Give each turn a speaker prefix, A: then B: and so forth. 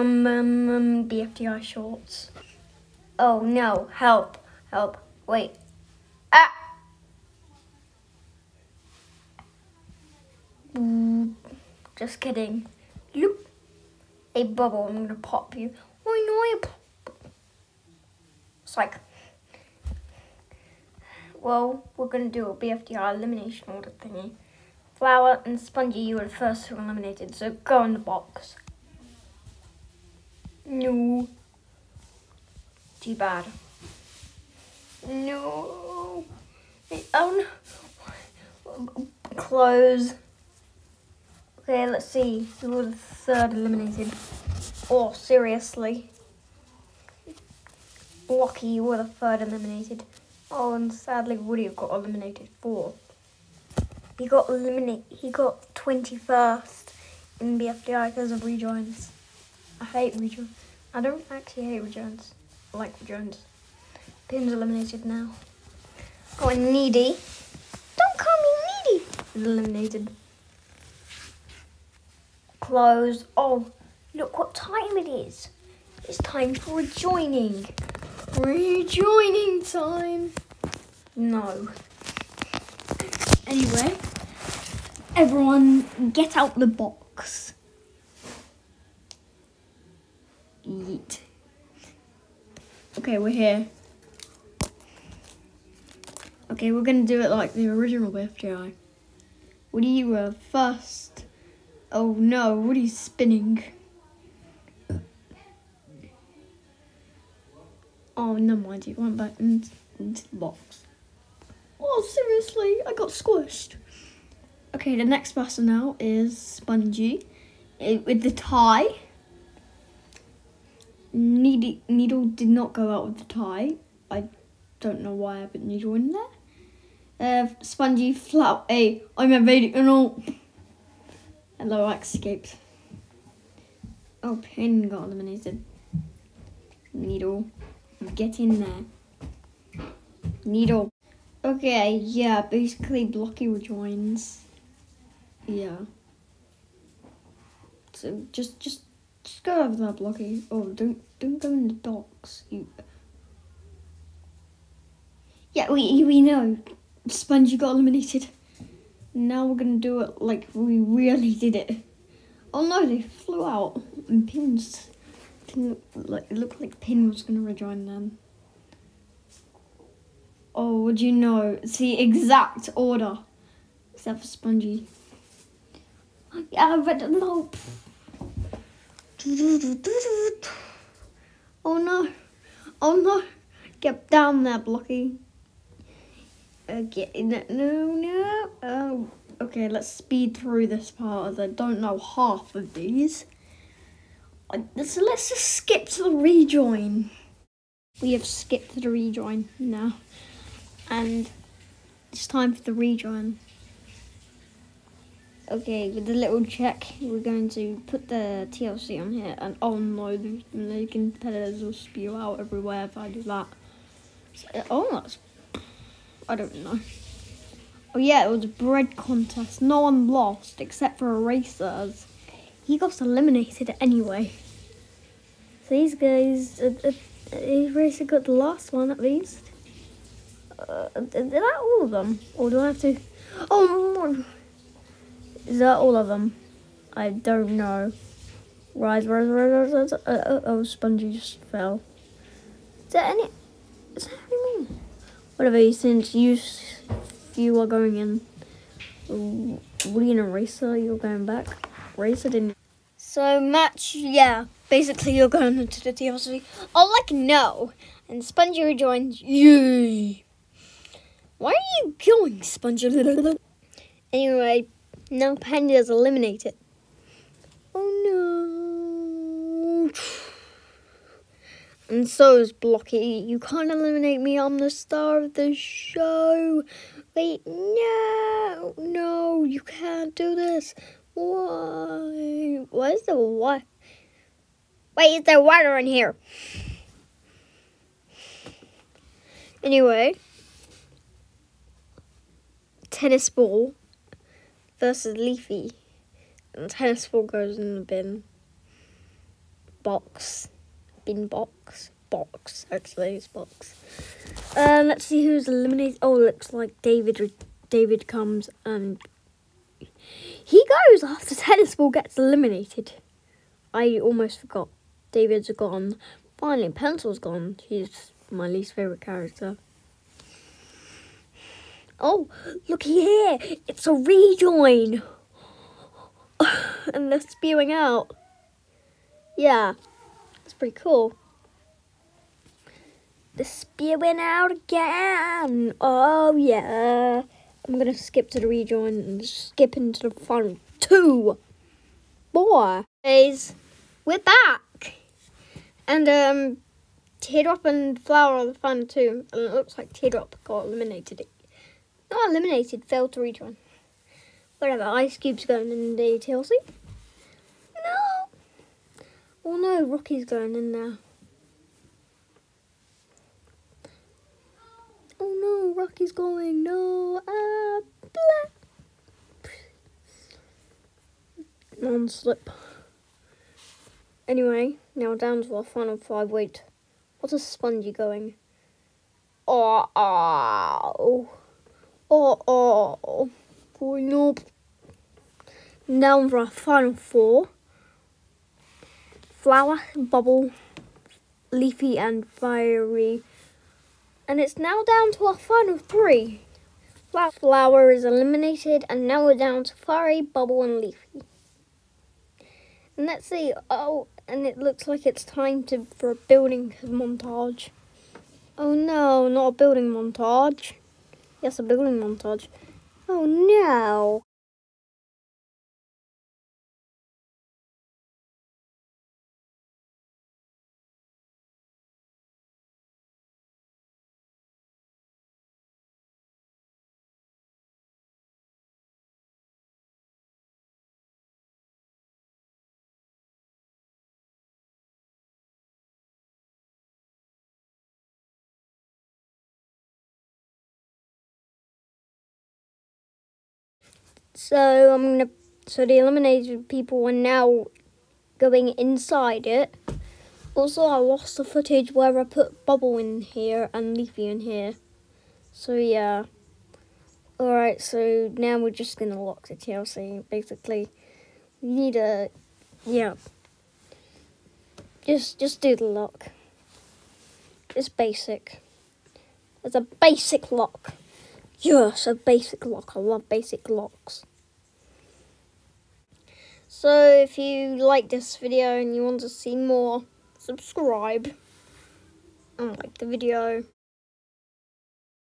A: from um, BFDI shorts. Oh no, help, help, wait. Ah! Mm, Just kidding. Loop. A bubble, I'm gonna pop you. Oh no, I pop. Psych. Well, we're gonna do a BFDI elimination order thingy. Flower and Spongy, you were the first two eliminated, so go in the box. No. Too bad. No. Oh no. Close. Okay, let's see. You were the third eliminated. Oh, seriously. Blocky, you were the third eliminated. Oh, and sadly, Woody got eliminated fourth. He got eliminated. He got twenty first in BFDI because of rejoins. I hate rejoins. I don't actually hate rejoins. I like rejoins. Pin's eliminated now. Oh, and Needy. Don't call me Needy. Eliminated. Close. Oh, look what time it is. It's time for rejoining. Rejoining time. No. Anyway, everyone get out the box. Yeet. Okay, we're here. Okay, we're gonna do it like the original BFDI. Woody you were first. Oh no, Woody's spinning. Oh, never mind, he went back into, into the box. Oh, seriously, I got squished. Okay, the next person now is Spongy eh, with the tie. Needle, Needle did not go out with the tie. I don't know why I put Needle in there. Uh, Spongy, Flout, A, I'm and all. Hello, I escaped. Oh, Pin got eliminated. Needle, get in there. Needle. Okay, yeah, basically Blocky rejoins. Yeah. So just just just go over that Blocky. Oh, don't don't go in the docks. You. Yeah, we we know. Spongy got eliminated. Now we're gonna do it like we really did it. Oh no, they flew out and pins. Pin, like it looked like Pin was gonna rejoin them. Oh, would you know? It's the exact order. Except for Spongy. Yeah, but no. Oh no. Oh no. Get down there, Blocky. Okay, no, no. Oh, okay, let's speed through this part as I don't know half of these. Uh, So let's just skip to the rejoin. We have skipped the rejoin now and it's time for the rejoin. Okay, with the little check, we're going to put the TLC on here, and oh no, the competitors will spew out everywhere if I do that. So, oh, that's I don't know. Oh yeah, it was a bread contest. No one lost except for Erasers. He got eliminated anyway. So these guys, uh, uh, Eraser got the last one at least. Uh, is that all of them? Or do I have to? Oh, no. Is that all of them? I don't know. Rise, rise, rise, rise, rise. Uh, uh, oh, Spongy just fell. Is there any? Is there any more? Whatever. Since you, you are going in. Woody and Racer, you're going back. Racer didn't. So match, yeah. Basically, you're going into the TLC. Oh, like no. And Spongy rejoins. Yay. Why are you going, Spongy? Anyway, now Panda's eliminated. Oh no. And so is Blocky. You can't eliminate me. I'm the star of the show. Wait, no, no, you can't do this. Why? Why is there what? Wait, is there water in here? Anyway, tennis ball versus Leafy. And tennis ball goes in the bin. box. Bin box. Box. Actually, it's box. Uh, let's see who's eliminated. Oh, looks like David. David comes and he goes after tennis ball gets eliminated. I almost forgot. David's gone. Finally, Pencil's gone. He's my least favourite character. Oh, look here. It's a rejoin. and they're spewing out. Yeah, that's pretty cool. They're spewing out again. Oh, yeah. I'm going to skip to the rejoin and skip into the final two. Boy. Guys, we're back. And, um, Teardrop and Flower are the final two. And it looks like Teardrop got eliminated. Not eliminated, failed to rejoin. Whatever, Ice Cube's going in the TLC. No! Oh no, Rocky's going in now. Oh no, Rocky's going. No. Ah, blah. Non-slip. Anyway, now down to our final five. Wait, what's a spongy going? Oh, oh, oh, oh, oh final. Now for our final four. Flower, bubble, leafy, and Firey. And it's now down to our final three. Flower is eliminated, and now we're down to Firey, Bubble, and Leafy. And let's see. Oh, and it looks like it's time to for a building montage. Oh no, not a building montage. Yes, a building montage. Oh no. So I'm gonna. So the eliminated people are now going inside it. Also, I lost the footage where I put Bubble in here and Leafy in here. So yeah. Alright, so now we're just gonna lock the TLC. Basically, we need a yeah. Just just do the lock. It's basic. It's a basic lock. Yes, a basic lock. I love basic locks. So if you like this video and you want to see more, subscribe and like the video.